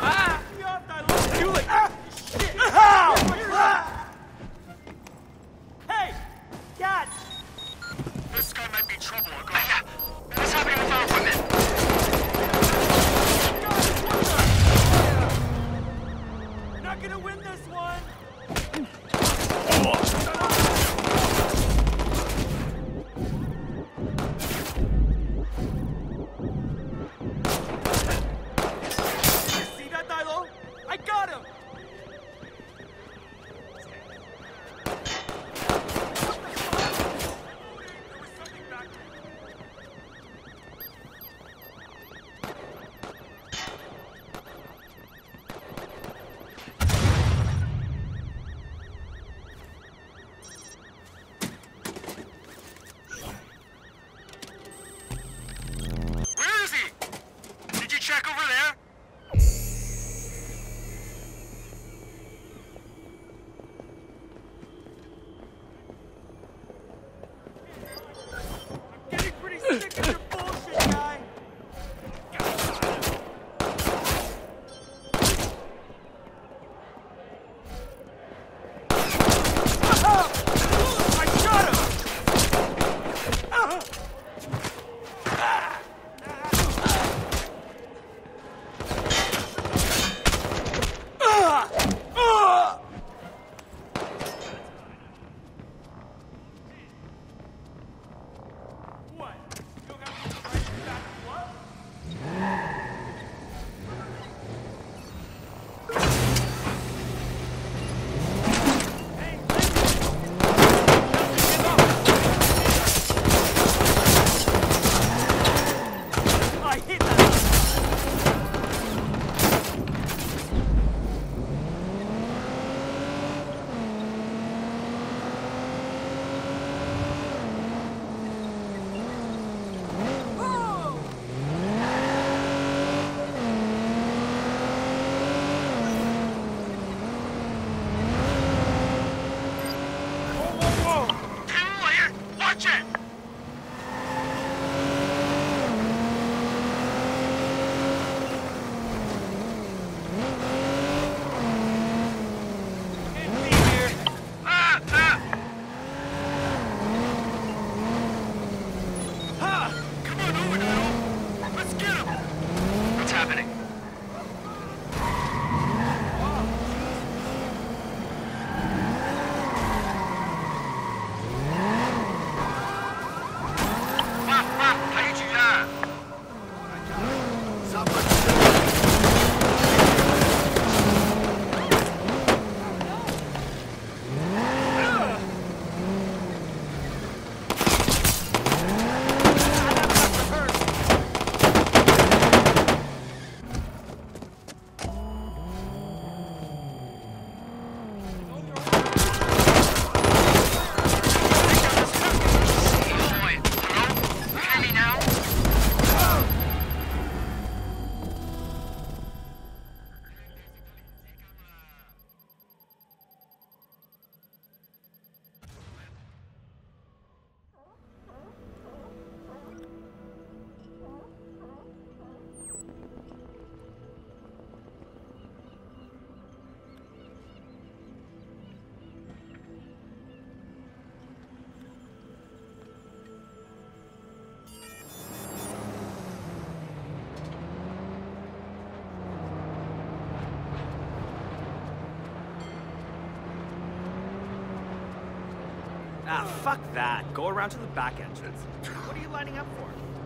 Ah! You like Ah, fuck that. Go around to the back entrance. What are you lining up for?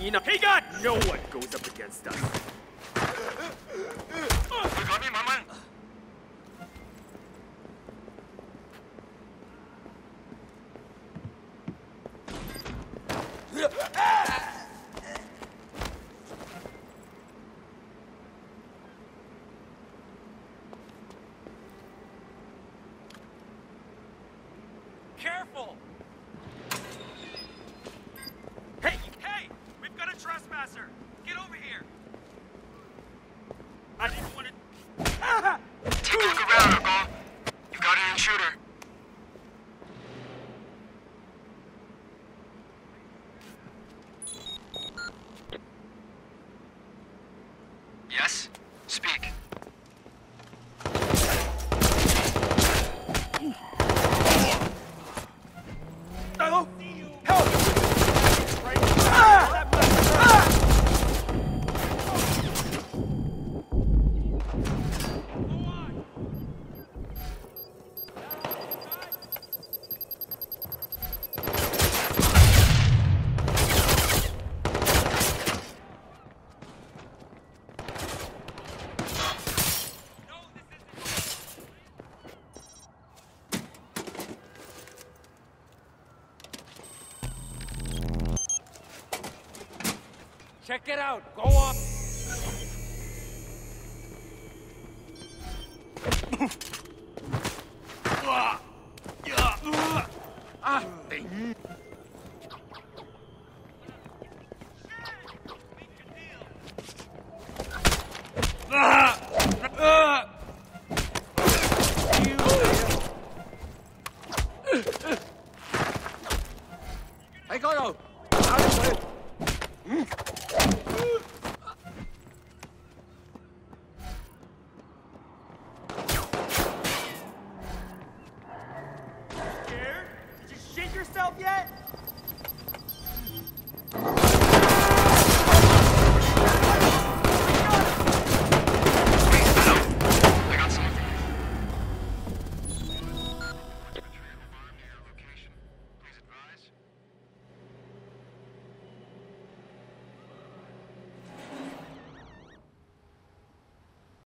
mean, hey God, no one goes up against us. Careful! Check it out. Go up. Hey, Gordo! Out of the way!